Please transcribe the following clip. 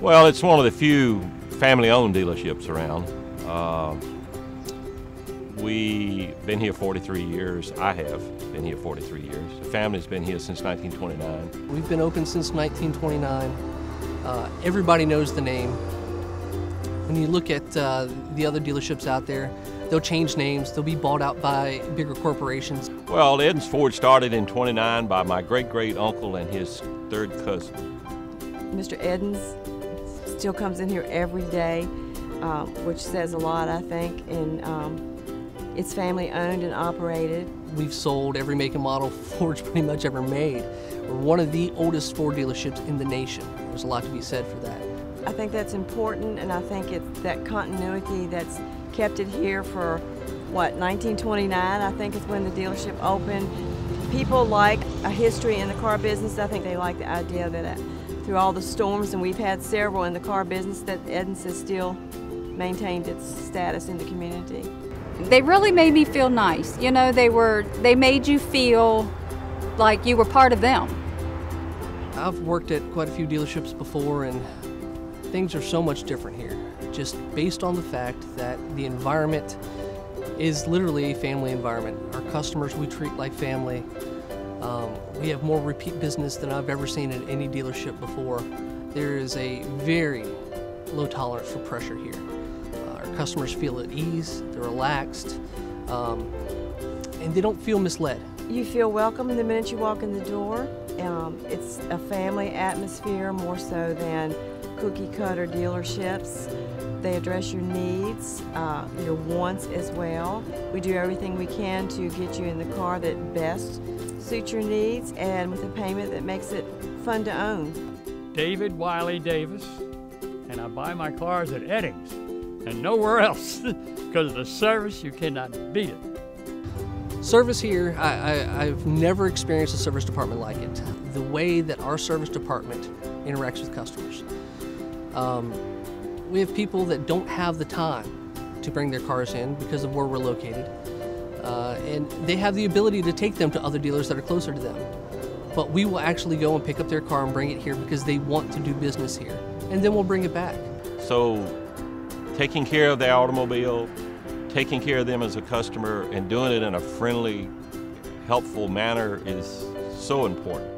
Well, it's one of the few family-owned dealerships around. Uh, we've been here 43 years. I have been here 43 years. The family's been here since 1929. We've been open since 1929. Uh, everybody knows the name. When you look at uh, the other dealerships out there, they'll change names. They'll be bought out by bigger corporations. Well, Eddins Ford started in 29 by my great-great uncle and his third cousin. Mr. Eddins still comes in here every day, uh, which says a lot, I think, and um, it's family owned and operated. We've sold every make and model Ford's pretty much ever made. We're one of the oldest Ford dealerships in the nation. There's a lot to be said for that. I think that's important, and I think it's that continuity that's kept it here for, what, 1929, I think is when the dealership opened. People like a history in the car business. I think they like the idea that uh, through all the storms, and we've had several in the car business, that Eddins has still maintained its status in the community. They really made me feel nice. You know, they were they made you feel like you were part of them. I've worked at quite a few dealerships before and things are so much different here. Just based on the fact that the environment is literally a family environment. Our customers we treat like family. Um, we have more repeat business than I've ever seen at any dealership before. There is a very low tolerance for pressure here. Uh, our customers feel at ease, they're relaxed, um, and they don't feel misled. You feel welcome the minute you walk in the door. Um, it's a family atmosphere more so than cookie cutter dealerships. They address your needs, uh, your wants as well. We do everything we can to get you in the car that best suits your needs and with a payment that makes it fun to own. David Wiley Davis, and I buy my cars at Eddins and nowhere else because of the service, you cannot beat it. Service here, I, have never experienced a service department like it. The way that our service department interacts with customers. Um, we have people that don't have the time to bring their cars in because of where we're located. Uh, and they have the ability to take them to other dealers that are closer to them. But we will actually go and pick up their car and bring it here because they want to do business here. And then we'll bring it back. So, taking care of their automobile, taking care of them as a customer and doing it in a friendly, helpful manner is so important.